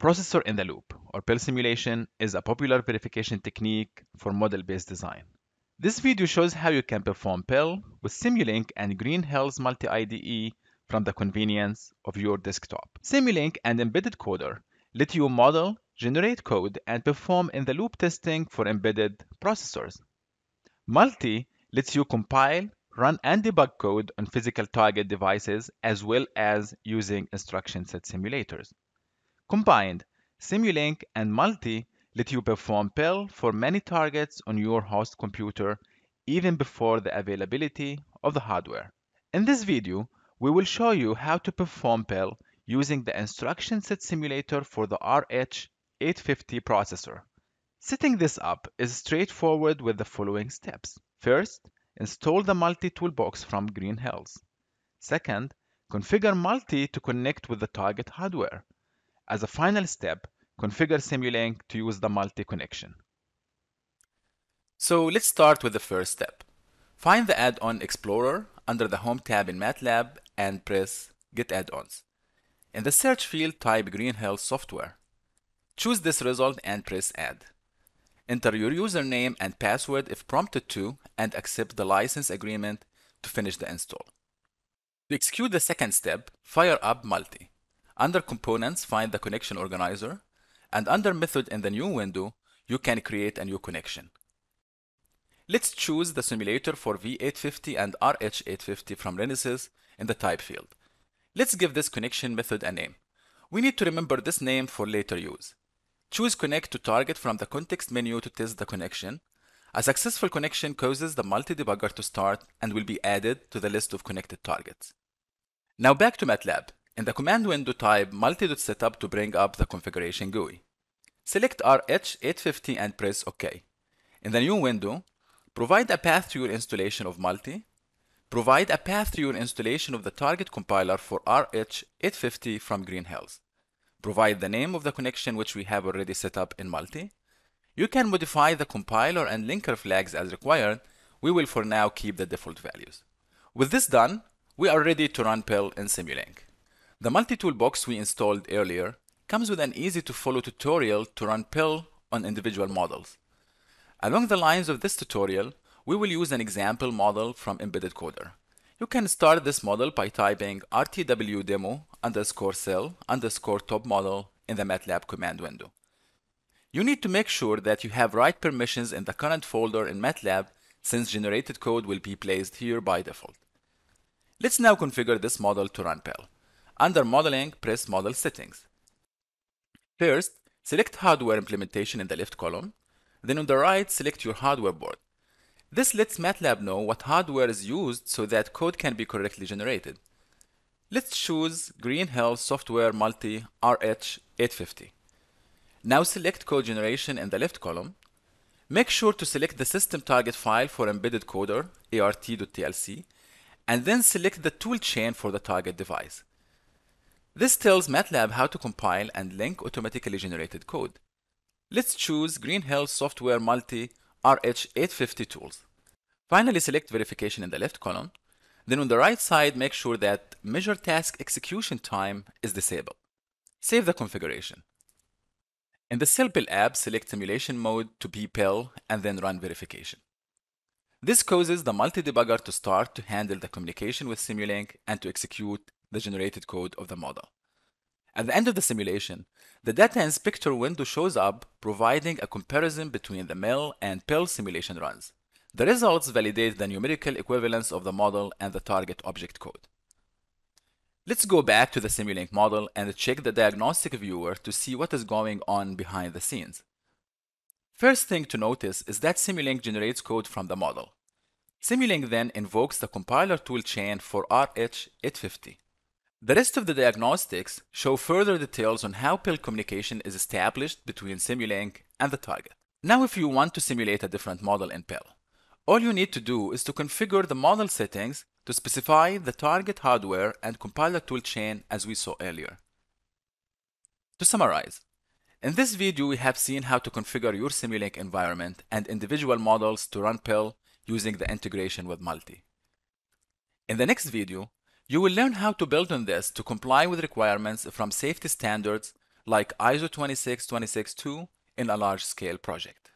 Processor in the loop, or PIL simulation, is a popular verification technique for model-based design. This video shows how you can perform PIL with Simulink and Green Hills Multi-IDE from the convenience of your desktop. Simulink and Embedded Coder let you model, generate code, and perform in-the-loop testing for embedded processors. Multi lets you compile, run, and debug code on physical target devices as well as using instruction set simulators. Combined, Simulink and Multi let you perform PIL for many targets on your host computer even before the availability of the hardware. In this video, we will show you how to perform PIL using the instruction set simulator for the RH850 processor. Setting this up is straightforward with the following steps. First, install the Multi toolbox from Green Hills. Second, configure Multi to connect with the target hardware. As a final step, configure Simulink to use the multi-connection. So let's start with the first step. Find the add-on Explorer under the Home tab in MATLAB and press Get Add-ons. In the search field, type Green Hills Software. Choose this result and press Add. Enter your username and password if prompted to and accept the license agreement to finish the install. To execute the second step, fire up Multi. Under Components, find the Connection Organizer, and under Method in the new window, you can create a new connection. Let's choose the simulator for V850 and RH850 from Renesas in the Type field. Let's give this connection method a name. We need to remember this name for later use. Choose Connect to target from the context menu to test the connection. A successful connection causes the multi-debugger to start and will be added to the list of connected targets. Now back to MATLAB. In the command window type multi.setup to bring up the configuration GUI. Select RH850 and press OK. In the new window, provide a path to your installation of multi. Provide a path to your installation of the target compiler for RH850 from Green Hills. Provide the name of the connection which we have already set up in multi. You can modify the compiler and linker flags as required. We will for now keep the default values. With this done, we are ready to run PIL in Simulink. The multi-toolbox we installed earlier comes with an easy-to-follow tutorial to run PIL on individual models. Along the lines of this tutorial, we will use an example model from Embedded Coder. You can start this model by typing rtwdemo underscore sil underscore top model in the MATLAB command window. You need to make sure that you have right permissions in the current folder in MATLAB since generated code will be placed here by default. Let's now configure this model to run PIL. Under Modeling, press Model Settings. First, select Hardware Implementation in the left column. Then on the right, select your hardware board. This lets MATLAB know what hardware is used so that code can be correctly generated. Let's choose Green Hills Software Multi RH850. Now select code generation in the left column. Make sure to select the system target file for embedded coder, ert.tlc, and then select the toolchain for the target device. This tells MATLAB how to compile and link automatically generated code. Let's choose Green Hills Software Multi RH850 tools. Finally, select verification in the left column. Then on the right side, make sure that measure task execution time is disabled. Save the configuration. In the CellPIL app, select simulation mode to be PIL and then run verification. This causes the multi-debugger to start to handle the communication with Simulink and to execute the generated code of the model. At the end of the simulation, the Data Inspector window shows up, providing a comparison between the MIL and PIL simulation runs. The results validate the numerical equivalence of the model and the target object code. Let's go back to the Simulink model and check the diagnostic viewer to see what is going on behind the scenes. First thing to notice is that Simulink generates code from the model. Simulink then invokes the compiler toolchain for RH850. The rest of the diagnostics show further details on how PIL communication is established between Simulink and the target. Now if you want to simulate a different model in PIL, all you need to do is to configure the model settings to specify the target hardware and compiler toolchain as we saw earlier. To summarize, in this video we have seen how to configure your Simulink environment and individual models to run PIL using the integration with Multi. In the next video, you will learn how to build on this to comply with requirements from safety standards like ISO 26262 in a large-scale project.